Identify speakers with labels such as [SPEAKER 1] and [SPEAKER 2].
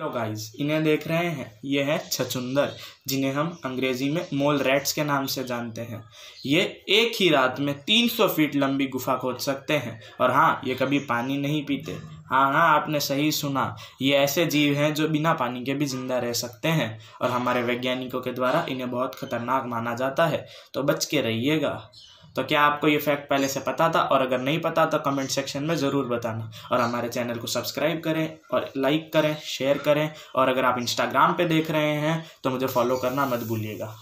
[SPEAKER 1] Hello guys इन्हें देख रहे हैं। ये है छचुंदर जिन्हें हम अंग्रेज़ी में मोल रेट्स के नाम से जानते हैं। ये एक ही रात में 300 फीट लंबी गुफा खोद सकते हैं। और हाँ ये कभी पानी नहीं पीते। हाँ हाँ आपने सही सुना। ये ऐसे जीव हैं जो बिना पानी के भी ज़िंदा रह सकते हैं। और हमारे वैज्ञानिकों के द्वारा इन्हें बहुत खतरनाक माना जाता है। तो बच के रहिएगा। तो क्या आपको ये फैक्ट पहले से पता था? और अगर नहीं पता तो कमेंट सेक्शन में ज़रूर बताना। और हमारे चैनल को सब्सक्राइब करें और लाइक करें शेयर करें। और अगर आप इंस्टाग्राम पे देख रहे हैं तो मुझे फॉलो करना मत भूलिएगा।